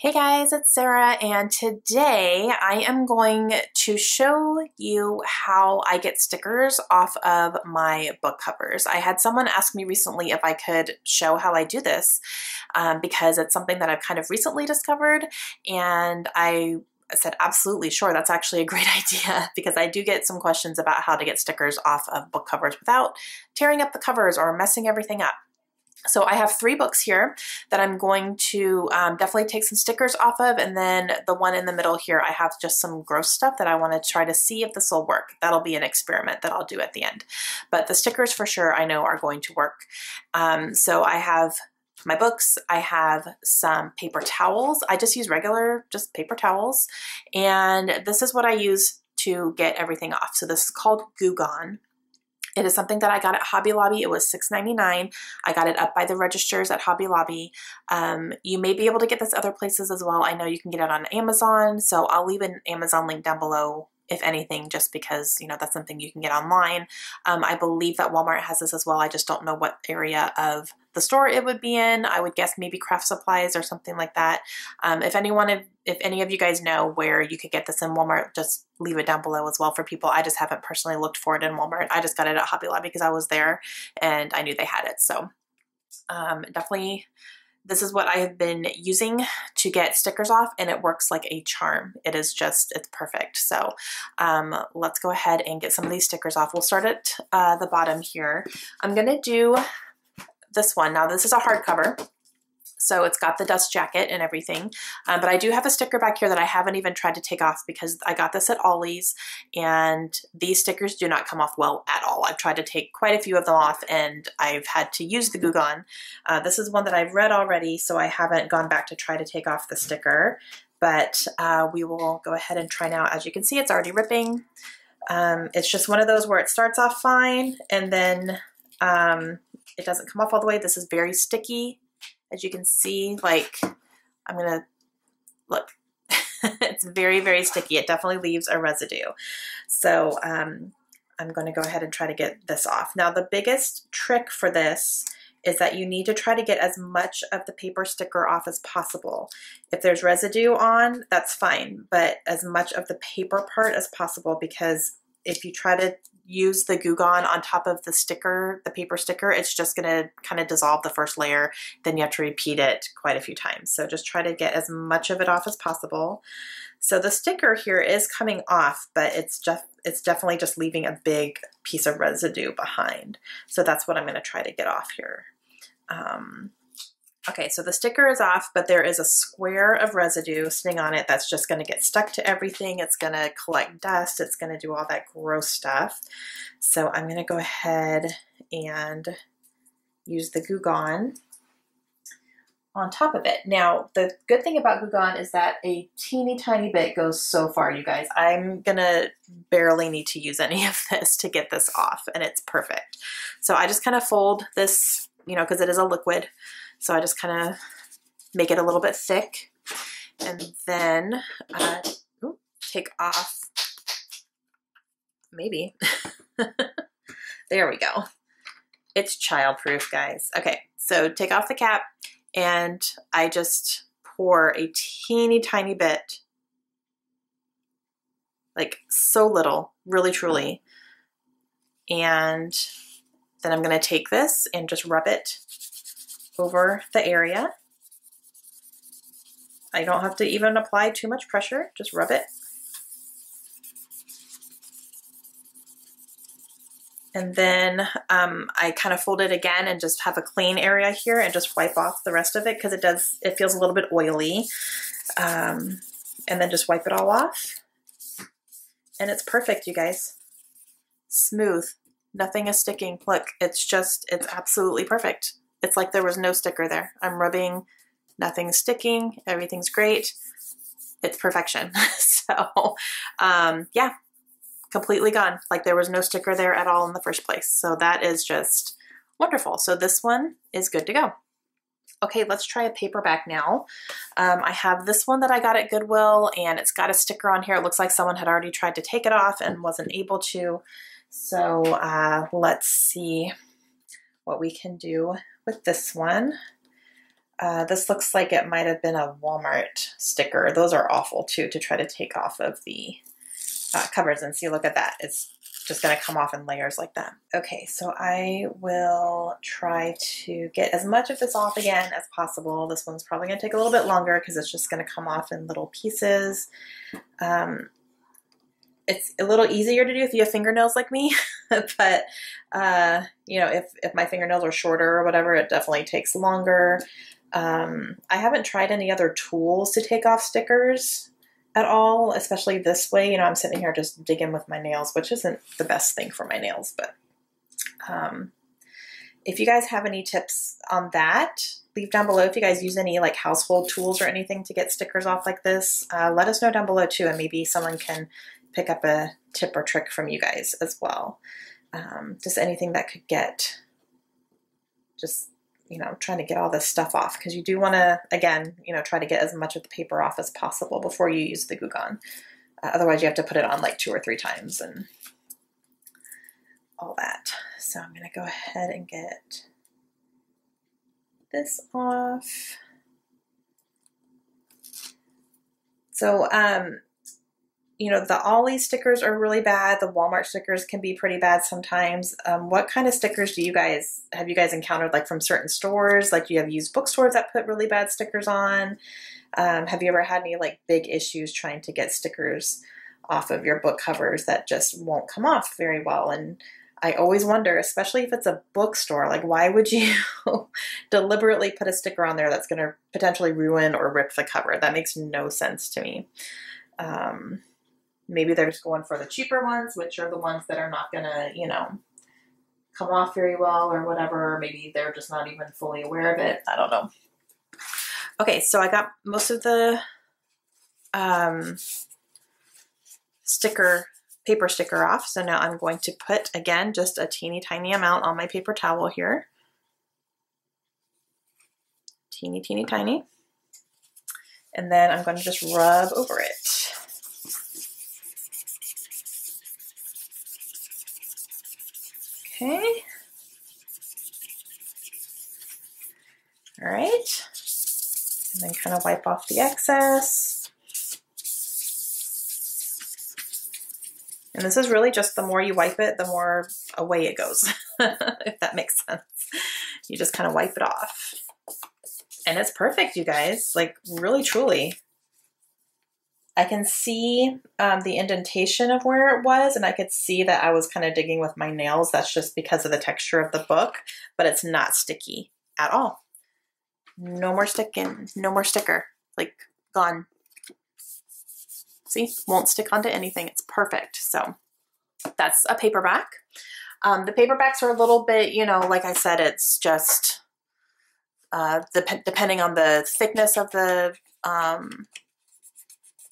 Hey guys, it's Sarah and today I am going to show you how I get stickers off of my book covers. I had someone ask me recently if I could show how I do this um, because it's something that I've kind of recently discovered and I said absolutely sure that's actually a great idea because I do get some questions about how to get stickers off of book covers without tearing up the covers or messing everything up. So I have three books here that I'm going to um, definitely take some stickers off of and then the one in the middle here I have just some gross stuff that I want to try to see if this will work. That'll be an experiment that I'll do at the end. But the stickers for sure I know are going to work. Um, so I have my books, I have some paper towels. I just use regular just paper towels and this is what I use to get everything off. So this is called Goo Gone. It is something that I got at Hobby Lobby. It was $6.99. I got it up by the registers at Hobby Lobby. Um, you may be able to get this other places as well. I know you can get it on Amazon, so I'll leave an Amazon link down below if anything, just because, you know, that's something you can get online. Um, I believe that Walmart has this as well. I just don't know what area of the store it would be in. I would guess maybe craft supplies or something like that. Um, if anyone, if, if any of you guys know where you could get this in Walmart, just leave it down below as well for people. I just haven't personally looked for it in Walmart. I just got it at Hobby Lobby because I was there and I knew they had it. So um, definitely this is what I have been using to get stickers off and it works like a charm. It is just, it's perfect. So um, let's go ahead and get some of these stickers off. We'll start at uh, the bottom here. I'm gonna do this one. Now this is a hardcover. So it's got the dust jacket and everything. Um, but I do have a sticker back here that I haven't even tried to take off because I got this at Ollie's and these stickers do not come off well at all. I've tried to take quite a few of them off and I've had to use the Goo Gone. Uh, this is one that I've read already, so I haven't gone back to try to take off the sticker. But uh, we will go ahead and try now. As you can see, it's already ripping. Um, it's just one of those where it starts off fine and then um, it doesn't come off all the way. This is very sticky as you can see, like I'm gonna look. it's very, very sticky. It definitely leaves a residue. So um, I'm to go ahead and try to get this off. Now the biggest trick for this is that you need to try to get as much of the paper sticker off as possible. If there's residue on, that's fine, but as much of the paper part as possible because if you try to use the Goo Gone on top of the sticker, the paper sticker, it's just gonna kind of dissolve the first layer. Then you have to repeat it quite a few times. So just try to get as much of it off as possible. So the sticker here is coming off, but it's just it's definitely just leaving a big piece of residue behind. So that's what I'm gonna try to get off here. Um, Okay, so the sticker is off, but there is a square of residue sitting on it that's just gonna get stuck to everything. It's gonna collect dust. It's gonna do all that gross stuff. So I'm gonna go ahead and use the Goo Gone on top of it. Now, the good thing about Goo Gone is that a teeny tiny bit goes so far, you guys. I'm gonna barely need to use any of this to get this off, and it's perfect. So I just kind of fold this, you know, because it is a liquid. So I just kind of make it a little bit thick and then take off, maybe. there we go. It's childproof, guys. Okay, so take off the cap and I just pour a teeny tiny bit, like so little, really truly. And then I'm gonna take this and just rub it over the area. I don't have to even apply too much pressure, just rub it. And then um, I kind of fold it again and just have a clean area here and just wipe off the rest of it because it does, it feels a little bit oily. Um, and then just wipe it all off. And it's perfect, you guys. Smooth. Nothing is sticking. Look, it's just, it's absolutely perfect. It's like there was no sticker there. I'm rubbing, nothing's sticking, everything's great. It's perfection. so um, yeah, completely gone. Like there was no sticker there at all in the first place. So that is just wonderful. So this one is good to go. Okay, let's try a paperback now. Um, I have this one that I got at Goodwill and it's got a sticker on here. It looks like someone had already tried to take it off and wasn't able to. So uh, let's see what we can do with this one. Uh, this looks like it might have been a Walmart sticker. Those are awful too to try to take off of the uh, covers and see, look at that. It's just going to come off in layers like that. Okay, so I will try to get as much of this off again as possible. This one's probably going to take a little bit longer because it's just going to come off in little pieces. Um, it's a little easier to do if you have fingernails like me, but uh, you know, if, if my fingernails are shorter or whatever, it definitely takes longer. Um, I haven't tried any other tools to take off stickers at all, especially this way. You know, I'm sitting here just digging with my nails, which isn't the best thing for my nails, but um, if you guys have any tips on that, leave down below. If you guys use any like household tools or anything to get stickers off like this, uh, let us know down below too, and maybe someone can pick up a tip or trick from you guys as well. Um, just anything that could get just you know, trying to get all this stuff off because you do want to, again, you know, try to get as much of the paper off as possible before you use the Goo Gone. Uh, otherwise, you have to put it on like two or three times and all that. So I'm going to go ahead and get this off. So um, you know, the Ollie stickers are really bad. The Walmart stickers can be pretty bad sometimes. Um, what kind of stickers do you guys, have you guys encountered like from certain stores? Like you have used bookstores that put really bad stickers on? Um, have you ever had any like big issues trying to get stickers off of your book covers that just won't come off very well? And I always wonder, especially if it's a bookstore, like why would you deliberately put a sticker on there that's going to potentially ruin or rip the cover? That makes no sense to me. Um, maybe they're just going for the cheaper ones, which are the ones that are not gonna, you know, come off very well or whatever. Maybe they're just not even fully aware of it. I don't know. Okay, so I got most of the um, sticker, paper sticker off. So now I'm going to put, again, just a teeny tiny amount on my paper towel here. Teeny, teeny, tiny. And then I'm going to just rub over it. Okay. All right. And then kind of wipe off the excess. And this is really just the more you wipe it, the more away it goes, if that makes sense. You just kind of wipe it off. And it's perfect, you guys. Like, really, truly. I can see um, the indentation of where it was, and I could see that I was kind of digging with my nails. That's just because of the texture of the book, but it's not sticky at all. No more sticking, no more sticker, like gone. See, won't stick onto anything. It's perfect. So that's a paperback. Um, the paperbacks are a little bit, you know, like I said, it's just uh, the, depending on the thickness of the um,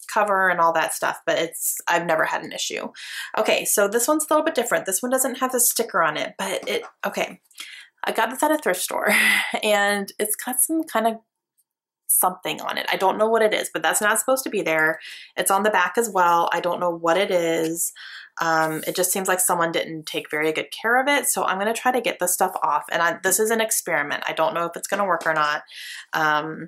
cover and all that stuff, but it's, I've never had an issue. Okay, so this one's a little bit different. This one doesn't have a sticker on it, but it, okay. I got this at a thrift store and it's got some kind of something on it. I don't know what it is, but that's not supposed to be there. It's on the back as well. I don't know what it is. Um, it just seems like someone didn't take very good care of it. So I'm going to try to get this stuff off. And I, this is an experiment. I don't know if it's going to work or not. Um,